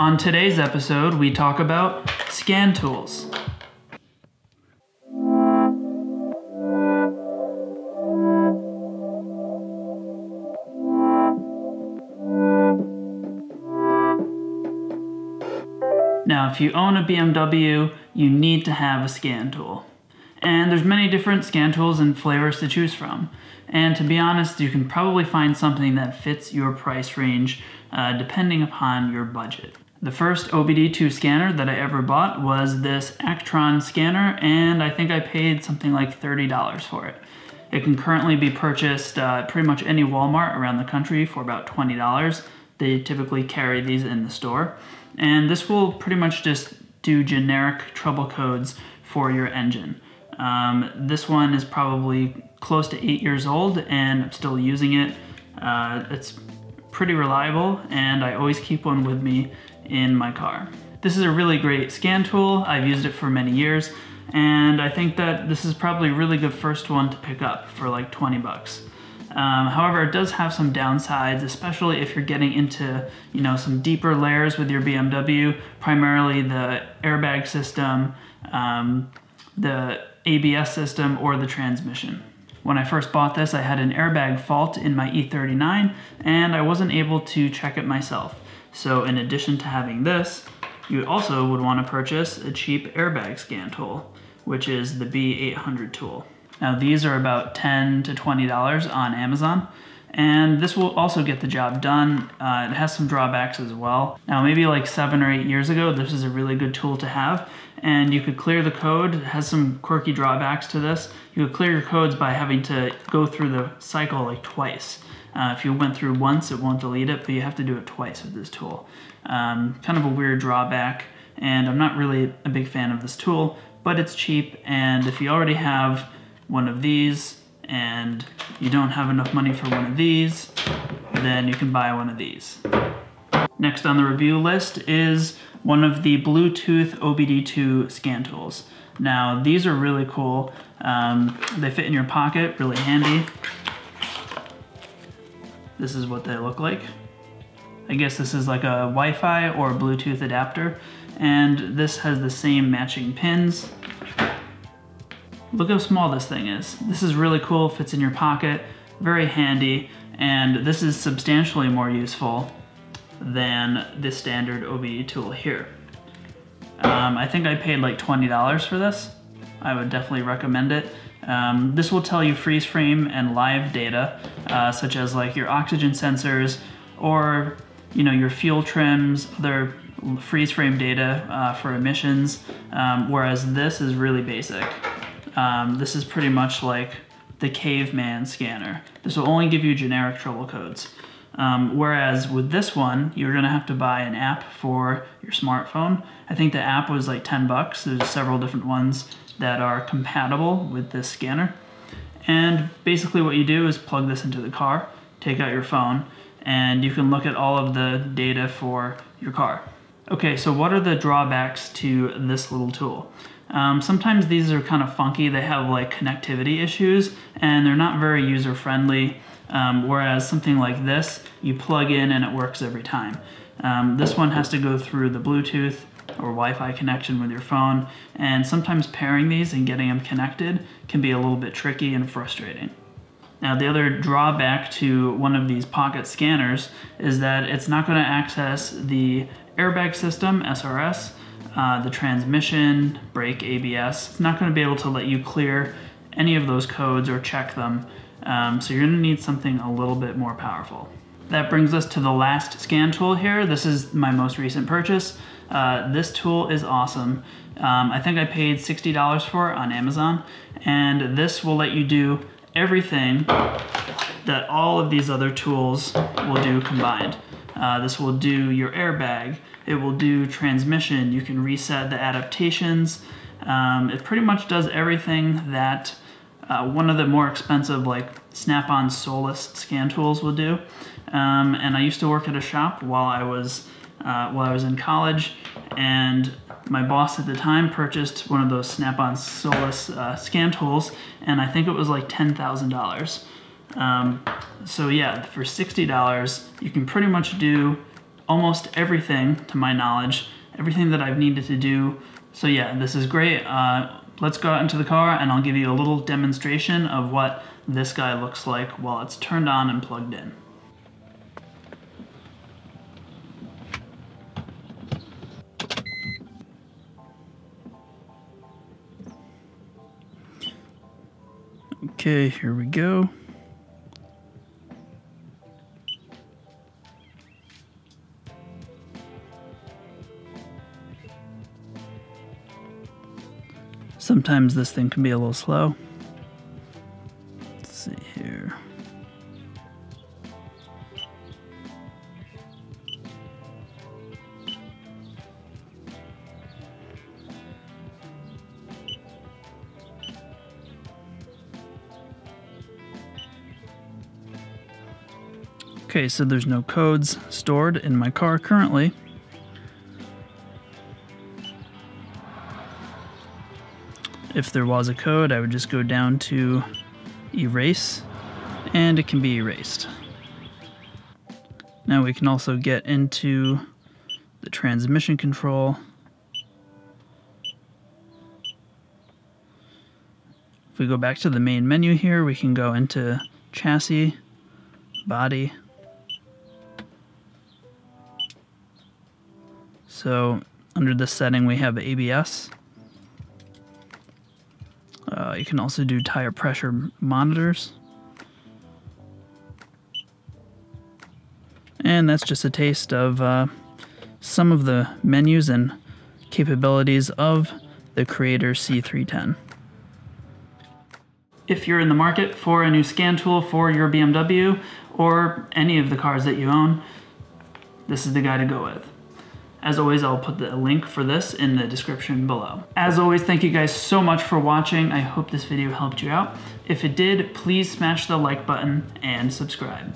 On today's episode, we talk about scan tools. Now, if you own a BMW, you need to have a scan tool. And there's many different scan tools and flavors to choose from. And to be honest, you can probably find something that fits your price range uh, depending upon your budget. The first OBD2 scanner that I ever bought was this Actron scanner, and I think I paid something like $30 for it. It can currently be purchased uh, pretty much any Walmart around the country for about $20. They typically carry these in the store. And this will pretty much just do generic trouble codes for your engine. Um, this one is probably close to eight years old and I'm still using it. Uh, it's pretty reliable and I always keep one with me in my car. This is a really great scan tool. I've used it for many years and I think that this is probably a really good first one to pick up for like 20 bucks. Um, however, it does have some downsides, especially if you're getting into, you know, some deeper layers with your BMW, primarily the airbag system, um, the ABS system, or the transmission. When I first bought this, I had an airbag fault in my E39, and I wasn't able to check it myself. So in addition to having this, you also would want to purchase a cheap airbag scan tool, which is the B800 tool. Now these are about 10 to $20 on Amazon. And this will also get the job done. Uh, it has some drawbacks as well. Now maybe like seven or eight years ago, this is a really good tool to have and you could clear the code. It has some quirky drawbacks to this. You could clear your codes by having to go through the cycle like twice. Uh, if you went through once, it won't delete it, but you have to do it twice with this tool. Um, kind of a weird drawback, and I'm not really a big fan of this tool, but it's cheap, and if you already have one of these and you don't have enough money for one of these, then you can buy one of these. Next on the review list is one of the Bluetooth OBD2 scan tools. Now these are really cool. Um, they fit in your pocket, really handy. This is what they look like. I guess this is like a Wi-Fi or Bluetooth adapter and this has the same matching pins Look how small this thing is. This is really cool, fits in your pocket, very handy, and this is substantially more useful than the standard OBD tool here. Um, I think I paid like $20 for this. I would definitely recommend it. Um, this will tell you freeze frame and live data, uh, such as like your oxygen sensors or you know your fuel trims, other freeze frame data uh, for emissions, um, whereas this is really basic. Um, this is pretty much like the caveman scanner. This will only give you generic trouble codes. Um, whereas with this one, you're gonna have to buy an app for your smartphone. I think the app was like 10 bucks. There's several different ones that are compatible with this scanner. And basically what you do is plug this into the car, take out your phone, and you can look at all of the data for your car. Okay, so what are the drawbacks to this little tool? Um, sometimes these are kind of funky. They have like connectivity issues and they're not very user friendly. Um, whereas something like this, you plug in and it works every time. Um, this one has to go through the Bluetooth or Wi-Fi connection with your phone and sometimes pairing these and getting them connected can be a little bit tricky and frustrating. Now the other drawback to one of these pocket scanners is that it's not going to access the airbag system, SRS, uh, the transmission, brake, ABS. It's not going to be able to let you clear any of those codes or check them. Um, so you're going to need something a little bit more powerful. That brings us to the last scan tool here. This is my most recent purchase. Uh, this tool is awesome. Um, I think I paid $60 for it on Amazon, and this will let you do everything that all of these other tools will do combined. Uh, this will do your airbag. It will do transmission. You can reset the adaptations. Um, it pretty much does everything that uh, one of the more expensive like Snap-on Solus scan tools will do. Um, and I used to work at a shop while I was uh, while I was in college, and my boss at the time purchased one of those Snap-on Solus uh, scan tools, and I think it was like ten thousand dollars. Um, so yeah, for $60, you can pretty much do almost everything, to my knowledge, everything that I've needed to do. So yeah, this is great. Uh, let's go out into the car and I'll give you a little demonstration of what this guy looks like while it's turned on and plugged in. Okay, here we go. Sometimes this thing can be a little slow. Okay, so there's no codes stored in my car currently. If there was a code, I would just go down to erase and it can be erased. Now we can also get into the transmission control. If we go back to the main menu here, we can go into chassis, body, So under this setting, we have ABS. Uh, you can also do tire pressure monitors. And that's just a taste of uh, some of the menus and capabilities of the Creator C310. If you're in the market for a new scan tool for your BMW or any of the cars that you own, this is the guy to go with. As always, I'll put the link for this in the description below. As always, thank you guys so much for watching. I hope this video helped you out. If it did, please smash the like button and subscribe.